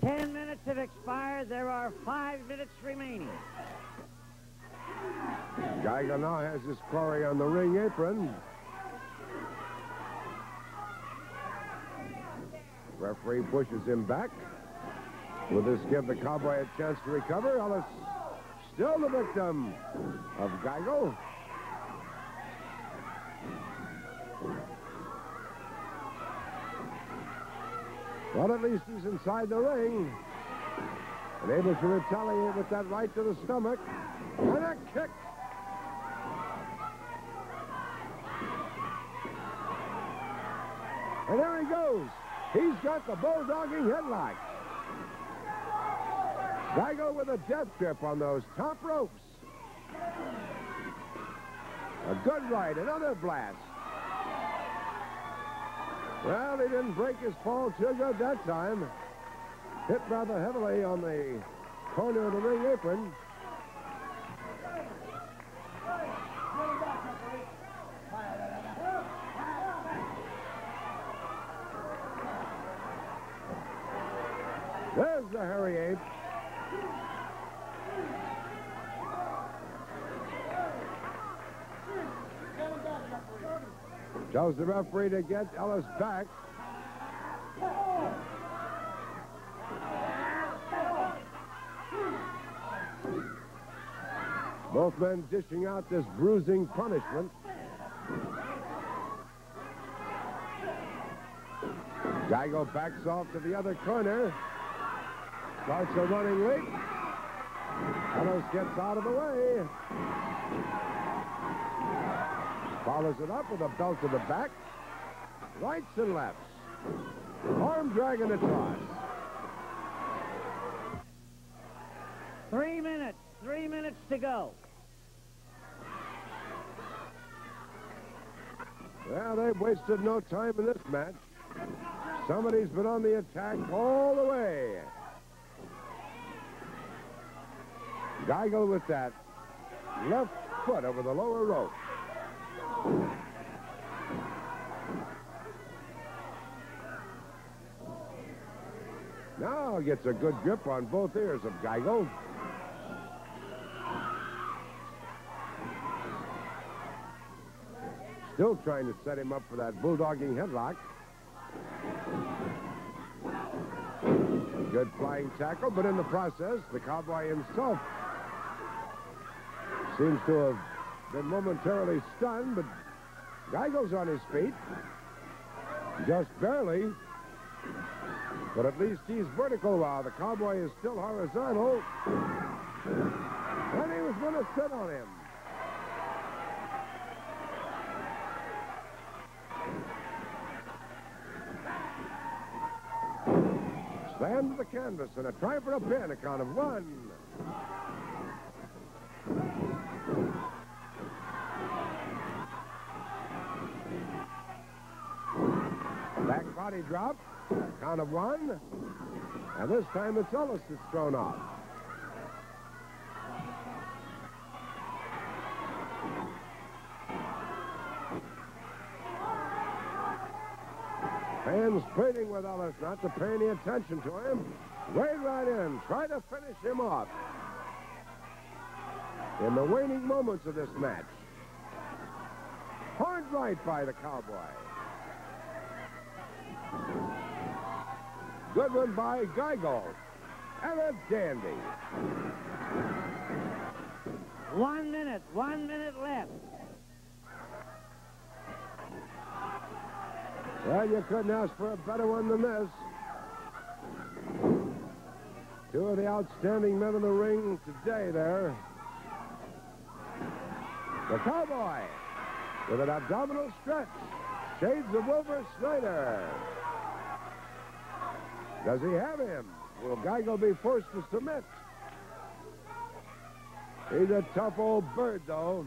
Ten minutes have expired. There are five minutes remaining. Geigel now has his quarry on the ring apron. Referee pushes him back. Will this give the cowboy a chance to recover? Ellis still the victim of Geigel. But at least he's inside the ring. And able to retaliate with that right to the stomach. And a kick. And there he goes. He's got the bulldogging headlock. Geigel with a death grip on those top ropes. A good right, another blast. Well, he didn't break his fall too good that time. Hit rather heavily on the corner of the ring apron. There's the hairy ape. Tells the referee to get Ellis back. Both men dishing out this bruising punishment. Geigel backs off to the other corner. Starts a running leap. Ellis gets out of the way. Follows it up with a belt to the back. Rights and lefts. Arm dragging across. Three minutes. Three minutes to go. Well, they've wasted no time in this match. Somebody's been on the attack all the way. Geigel with that left foot over the lower rope. Now gets a good grip on both ears of Geigel. Still trying to set him up for that bulldogging headlock. Good flying tackle, but in the process, the cowboy himself seems to have been momentarily stunned, but Geigel's on his feet. Just barely. But at least he's vertical while the cowboy is still horizontal. And he was going to sit on him. Slam to the canvas and a try for a pin, a count of one. Back body drop, count of one. And this time it's Ellis that's thrown off. Fans pleading with Ellis not to pay any attention to him. Wade right in, try to finish him off. In the waning moments of this match. Hard right by the Cowboy. Good one by Geigel. And a dandy. One minute. One minute left. Well, you couldn't ask for a better one than this. Two of the outstanding men in the ring today there. The Cowboy with an abdominal stretch. Shades of Wilbur Snyder. Does he have him? Will Geigel be forced to submit? He's a tough old bird, though.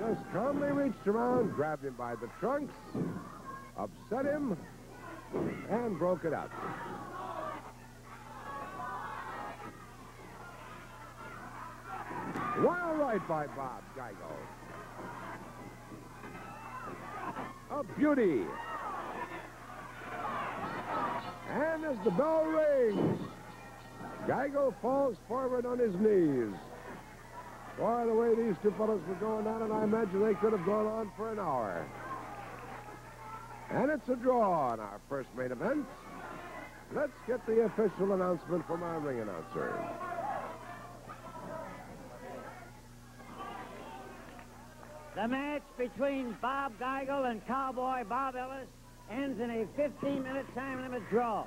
Just calmly reached around, grabbed him by the trunks, upset him, and broke it up. Wild right by Bob Geigel. A beauty. As the bell rings. Geigel falls forward on his knees. Boy, the way these two fellows were going on, and I imagine they could have gone on for an hour. And it's a draw in our first main event. Let's get the official announcement from our ring announcer. The match between Bob Geigel and Cowboy Bob Ellis ends in a 15-minute time limit draw.